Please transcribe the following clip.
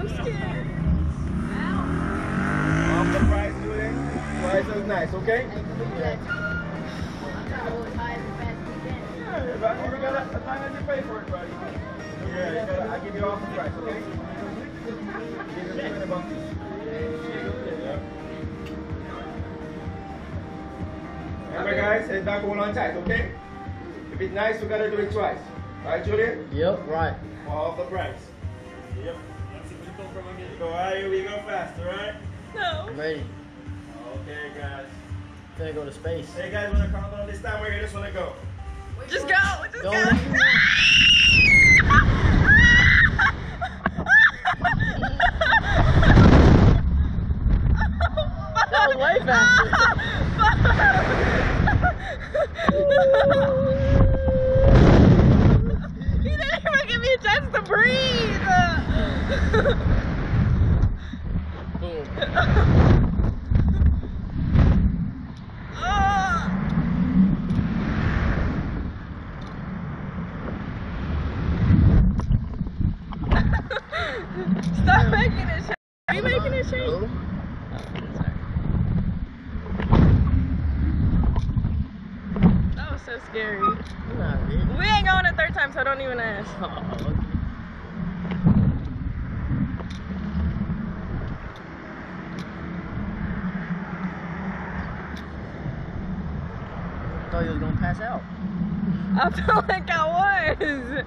I'm scared. Off the price, Julian. Price is nice, okay? Yeah, but you gotta, as long as you pay for it, buddy. Yeah, you gotta, I give you off the price, okay? Give you 20 bucks each. Yeah. Remember guys, head back hold on tight, okay? If it's nice, we gotta do it twice. Right, Julian? Yep, right. For half the price. Yep. Let's see where you come from again. Go, alright, here we go fast, alright? No. I'm ready. Okay, guys. Gonna go to space. Hey guys, wanna count down this time? Where you just wanna go? Just go. Just Go. go. Way faster. he didn't even give me a chance to breathe. Boom. Stop making it shake. Are you making it shake? No. That was so scary. We ain't going a third time, so don't even ask. Oh, okay. Thought you was gonna pass out. I feel like I was.